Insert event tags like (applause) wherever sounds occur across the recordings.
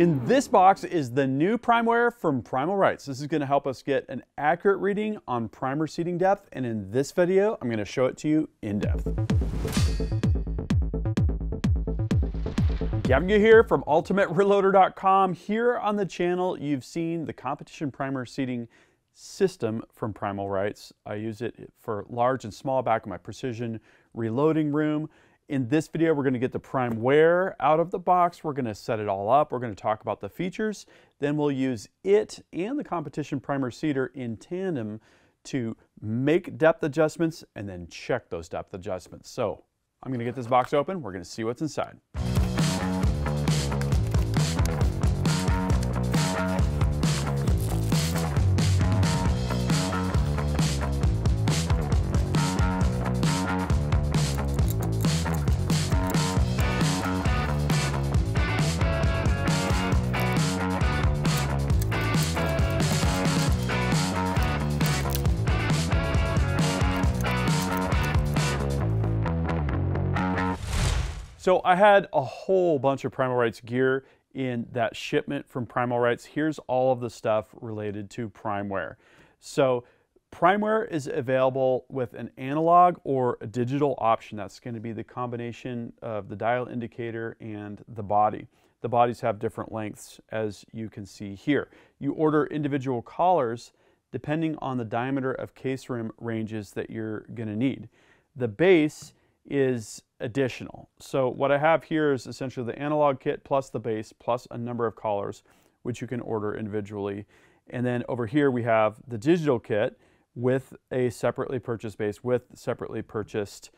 In this box is the new PrimeWhere from Primal Rights. This is going to help us get an accurate reading on primer seating depth, and in this video, I'm going to show it to you in depth. Gavin Gee here from UltimateReloader.com. Here on the channel, you've seen the competition primer seating system from Primal Rights. I use it for large and small back of my precision reloading room. In this video, we're going to get the Prime PrimeWhere out of the box. We're going to set it all up. We're going to talk about the features. Then we'll use it and the competition primer seater in tandem to make depth adjustments and then check those depth adjustments. So I'm going to get this box open. We're going to see what's inside. So I had a whole bunch of Primal Rights gear in that shipment from Primal Rights. Here's all of the stuff related to PrimeWhere. So PrimeWhere is available with an analog or a digital option. That's going to be the combination of the dial indicator and the body. The bodies have different lengths as you can see here. You order individual collars depending on the diameter of case rim ranges that you're going to need. The base is additional. So what I have here is essentially the analog kit plus the base plus a number of collars, which you can order individually. And then over here we have the digital kit with a separately purchased base with separately purchased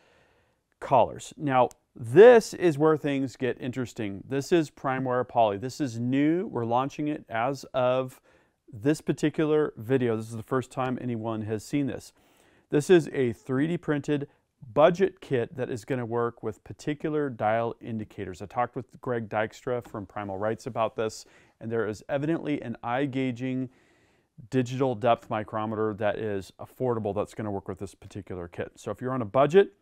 collars. Now, this is where things get interesting. This is PrimeWhere Poly. This is new. We're launching it as of this particular video. This is the first time anyone has seen this. This is a 3D printed budget kit that is going to work with particular dial indicators. I talked with Greg Dykstra from Primal Rights about this, and there is evidently an iGaging digital depth micrometer that is affordable that's going to work with this particular kit. So if you're on a budget,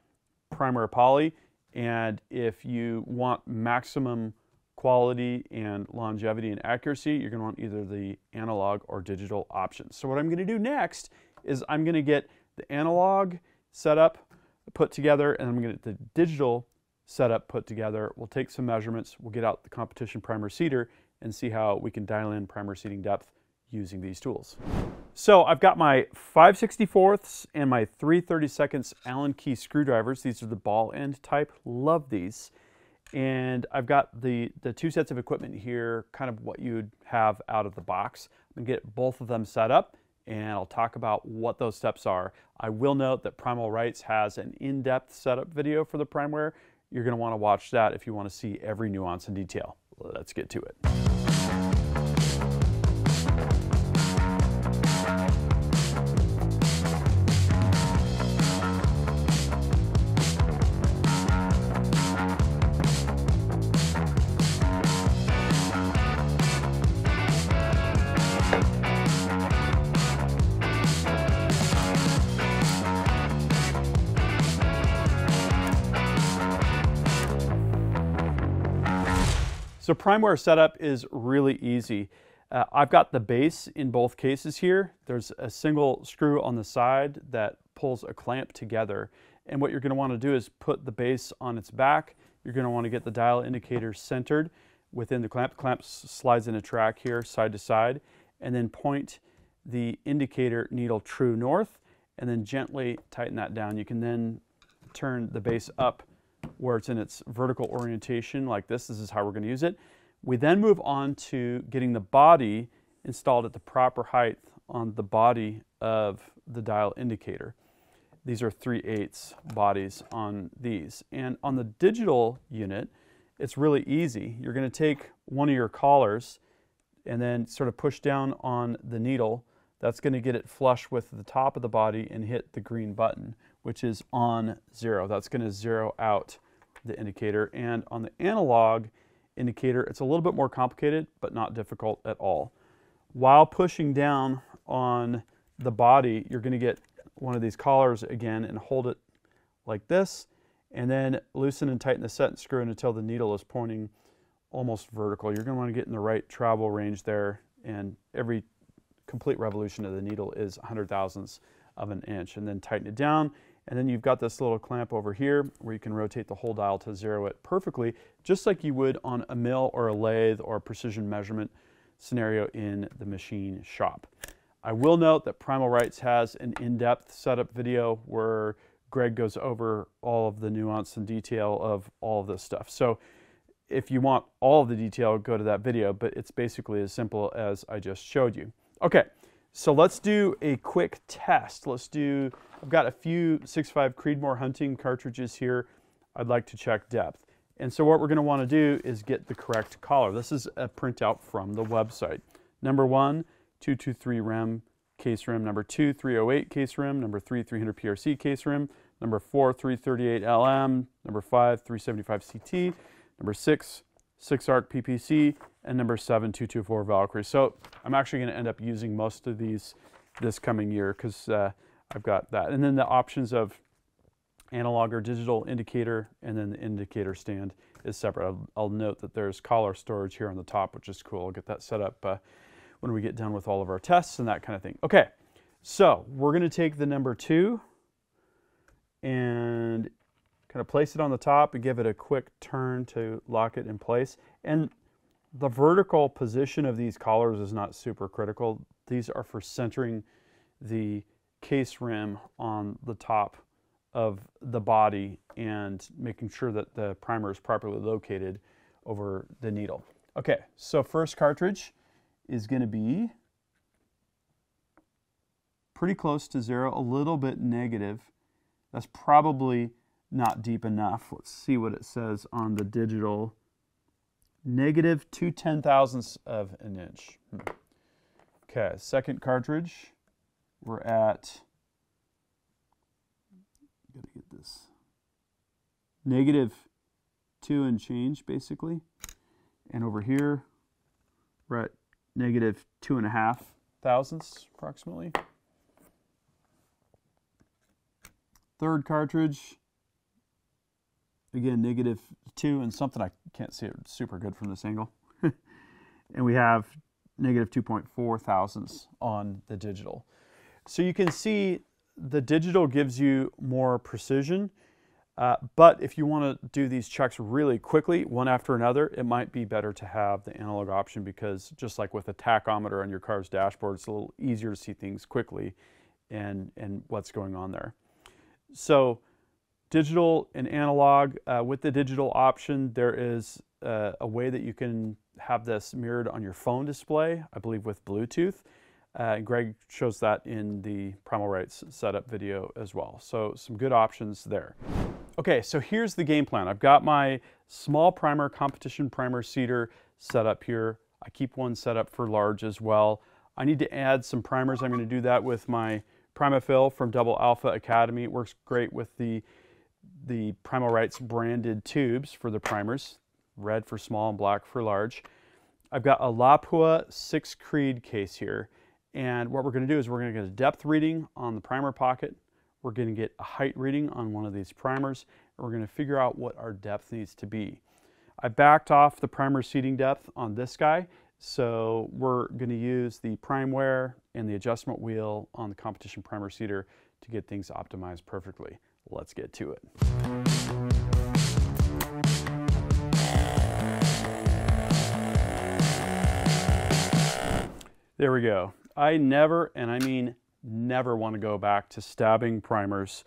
PrimeWhere Poly, and if you want maximum quality and longevity and accuracy, you're going to want either the analog or digital options. So what I'm going to do next is I'm going to get the analog set up put together and I'm going to get the digital setup put together. We'll take some measurements, we'll get out the competition primer seater and see how we can dial in primer seating depth using these tools. So I've got my 5 64ths and my 3 32nds Allen key screwdrivers. These are the ball end type. Love these. And I've got the, the two sets of equipment here, kind of what you'd have out of the box. I'm gonna get both of them set up and I'll talk about what those steps are. I will note that Primal Rights has an in-depth setup video for the PrimeWhere. You're going to want to watch that if you want to see every nuance and detail. Let's get to it. So PrimeWhere setup is really easy. Uh, I've got the base in both cases here. There's a single screw on the side that pulls a clamp together. And what you're going to want to do is put the base on its back. You're going to want to get the dial indicator centered within the clamp. The clamp slides in a track here side to side and then point the indicator needle true north and then gently tighten that down. You can then turn the base up where it's in its vertical orientation like this. This is how we're going to use it. We then move on to getting the body installed at the proper height on the body of the dial indicator. These are 3 eighths bodies on these. And on the digital unit, it's really easy. You're going to take one of your collars and then sort of push down on the needle. That's going to get it flush with the top of the body and hit the green button, which is on zero. That's going to zero out the indicator. And on the analog indicator, it's a little bit more complicated, but not difficult at all. While pushing down on the body, you're going to get one of these collars again and hold it like this, and then loosen and tighten the set and screw in until the needle is pointing almost vertical. You're going to want to get in the right travel range there, and every complete revolution of the needle is 100 thousandths of an inch. And then tighten it down, and then you've got this little clamp over here where you can rotate the whole dial to zero it perfectly, just like you would on a mill or a lathe or a precision measurement scenario in the machine shop. I will note that Primal Rights has an in-depth setup video where Greg goes over all of the nuance and detail of all of this stuff. So if you want all of the detail, go to that video, but it's basically as simple as I just showed you. Okay, so let's do a quick test. Let's do, I've got a few 6.5 Creedmoor hunting cartridges here. I'd like to check depth. And so what we're gonna wanna do is get the correct collar. This is a printout from the website. Number one, 223 rem case rim. Number two, 308 case rim. Number three, 300 PRC case rim. Number four, 338 LM. Number five, 375 CT. Number six, six arc PPC. And number seven, 224 Valkyrie. So I'm actually going to end up using most of these this coming year because uh, I've got that. And then the options of analog or digital indicator and then the indicator stand is separate. I'll, I'll note that there's collar storage here on the top, which is cool. I'll get that set up uh, when we get done with all of our tests and that kind of thing. Okay, so we're going to take the number two and kind of place it on the top and give it a quick turn to lock it in place. And the vertical position of these collars is not super critical. These are for centering the case rim on the top of the body and making sure that the primer is properly located over the needle. Okay, so first cartridge is going to be pretty close to zero, a little bit negative. That's probably not deep enough. Let's see what it says on the digital. Negative two ten thousandths of an inch. Hmm. Okay, second cartridge. We're at, gotta get this, negative two and change basically. And over here, we're at negative two and a half thousandths approximately. Third cartridge, again, negative two and something I can't see it super good from this angle. (laughs) and we have negative 2.4 thousandths on the digital. So you can see the digital gives you more precision, uh, but if you want to do these checks really quickly, one after another, it might be better to have the analog option because just like with a tachometer on your car's dashboard, it's a little easier to see things quickly and, and what's going on there. So digital and analog, uh, with the digital option, there is uh, a way that you can have this mirrored on your phone display, I believe with Bluetooth. Uh, Greg shows that in the Primal Rights setup video as well. So some good options there. Okay, so here's the game plan. I've got my small primer, competition primer seater set up here. I keep one set up for large as well. I need to add some primers. I'm going to do that with my Prima-Fill from Double Alpha Academy. It works great with the, the Primal Rights branded tubes for the primers, red for small and black for large. I've got a Lapua 6 Creed case here. And what we're going to do is we're going to get a depth reading on the primer pocket. We're going to get a height reading on one of these primers. And we're going to figure out what our depth needs to be. I backed off the primer seating depth on this guy so we're going to use the PrimeWhere and the adjustment wheel on the competition primer seater to get things optimized perfectly. Let's get to it. There we go. I never, and I mean never want to go back to stabbing primers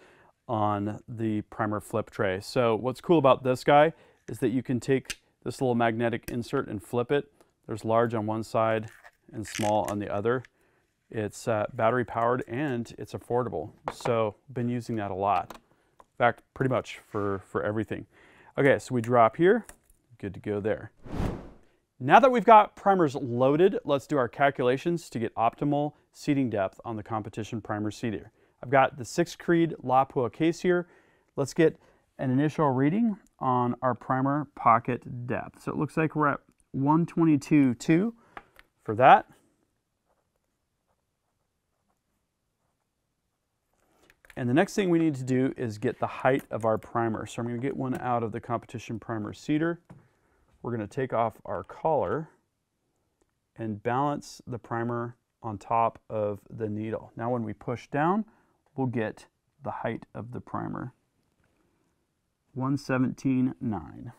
on the primer flip tray. So what's cool about this guy is that you can take this little magnetic insert and flip it there's large on one side and small on the other. It's uh, battery powered and it's affordable. So been using that a lot. In fact, pretty much for, for everything. Okay, so we drop here, good to go there. Now that we've got primers loaded, let's do our calculations to get optimal seating depth on the competition primer seater. I've got the 6 Creed Lapua case here. Let's get an initial reading on our primer pocket depth. So it looks like we're at 122.2 for that. And the next thing we need to do is get the height of our primer. So I'm going to get one out of the competition primer seater. We're going to take off our collar and balance the primer on top of the needle. Now when we push down, we'll get the height of the primer. 117.9.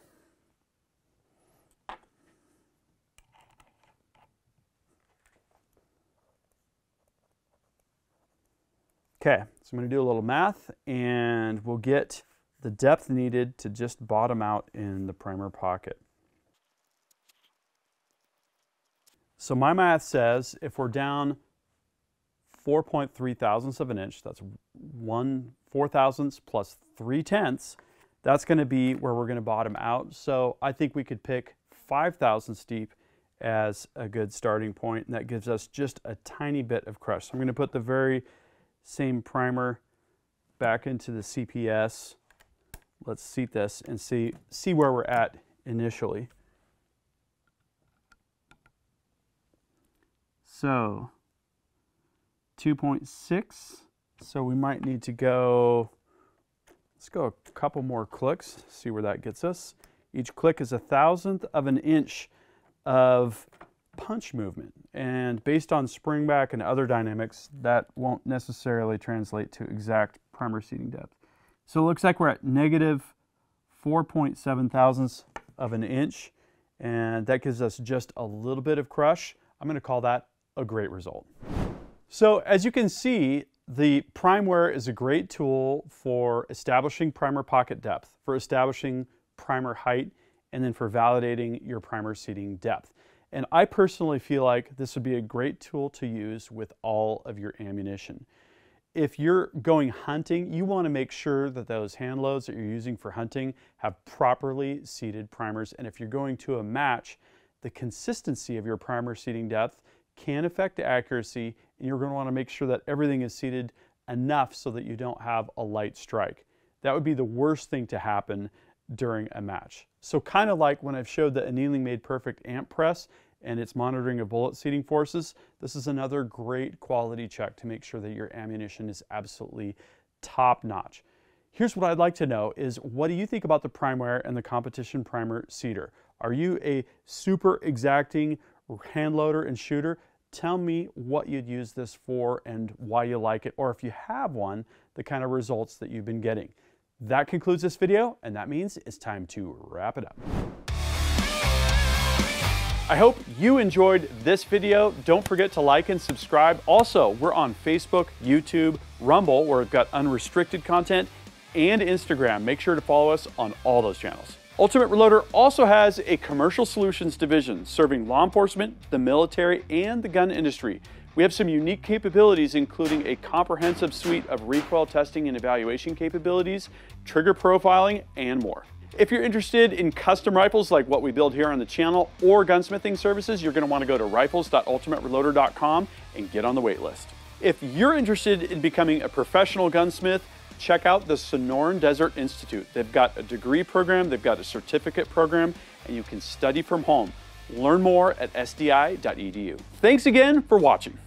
Okay, so I'm going to do a little math and we'll get the depth needed to just bottom out in the primer pocket. So my math says if we're down 4.3 thousandths of an inch, that's one four thousandths plus three tenths, that's going to be where we're going to bottom out. So I think we could pick five thousandths deep as a good starting point, and that gives us just a tiny bit of crush. So I'm going to put the very same primer back into the CPS. Let's seat this and see, see where we're at initially. So 2.6. So we might need to go, let's go a couple more clicks, see where that gets us. Each click is a thousandth of an inch of punch movement. And based on springback and other dynamics, that won't necessarily translate to exact primer seating depth. So it looks like we're at negative 4.7 thousandths of an inch, and that gives us just a little bit of crush. I'm going to call that a great result. So as you can see, the PrimeWhere is a great tool for establishing primer pocket depth, for establishing primer height, and then for validating your primer seating depth. And I personally feel like this would be a great tool to use with all of your ammunition. If you're going hunting, you want to make sure that those hand loads that you're using for hunting have properly seated primers. And if you're going to a match, the consistency of your primer seating depth can affect the accuracy, and you're going to want to make sure that everything is seated enough so that you don't have a light strike. That would be the worst thing to happen during a match. So kind of like when I've showed the Annealing Made Perfect amp press and its monitoring of bullet seating forces, this is another great quality check to make sure that your ammunition is absolutely top notch. Here's what I'd like to know is what do you think about the PrimeWhere and the competition primer seater? Are you a super exacting hand loader and shooter? Tell me what you'd use this for and why you like it, or if you have one, the kind of results that you've been getting. That concludes this video, and that means it's time to wrap it up. I hope you enjoyed this video. Don't forget to like and subscribe. Also, we're on Facebook, YouTube, Rumble, where we've got unrestricted content, and Instagram. Make sure to follow us on all those channels. Ultimate Reloader also has a commercial solutions division serving law enforcement, the military, and the gun industry. We have some unique capabilities, including a comprehensive suite of recoil testing and evaluation capabilities, trigger profiling, and more. If you're interested in custom rifles like what we build here on the channel or gunsmithing services, you're going to want to go to rifles.ultimatereloader.com and get on the wait list. If you're interested in becoming a professional gunsmith, check out the Sonoran Desert Institute. They've got a degree program, they've got a certificate program, and you can study from home. Learn more at sdi.edu. Thanks again for watching.